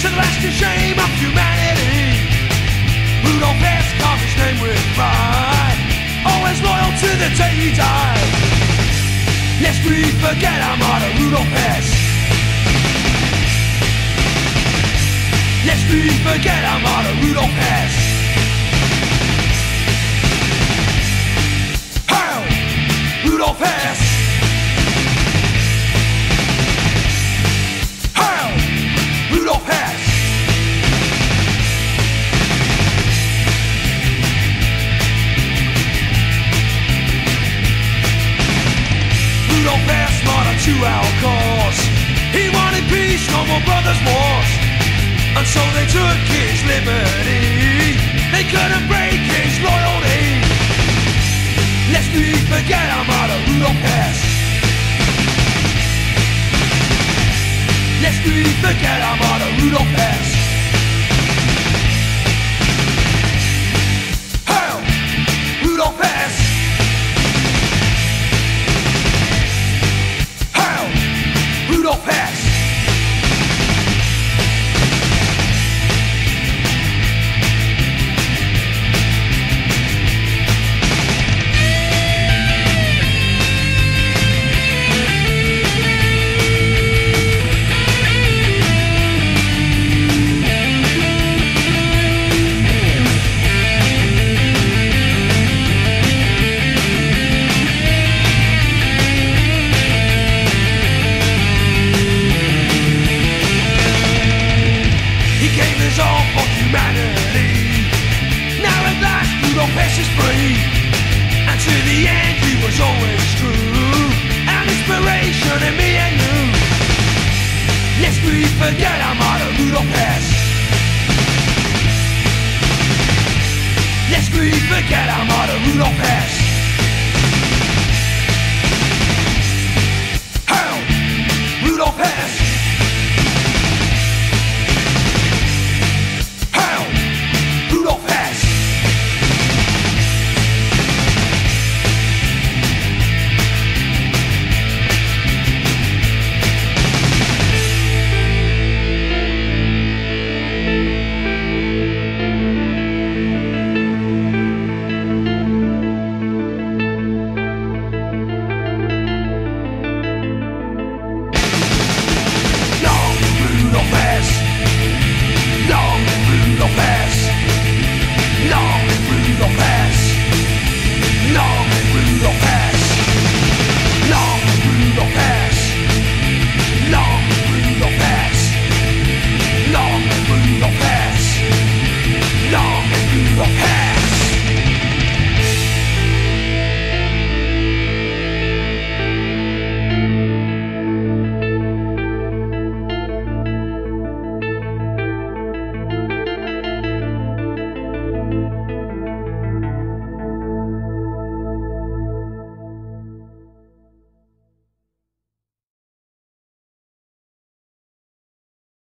to the lasting shame of humanity. Name with pride, always loyal to the we forget our motto, Rudolf Hess. We forget Hess. Hess. Rudolf Hess martyr to our cause. He wanted peace, no more brothers' wars. And so they took his liberty. They couldn't break his loyalty. Lest we forget our Lest we forget our motto, Rudolf Hess. We forget our motto, Rudolf Hess. Lest we forget our motto, Rudolf Hess.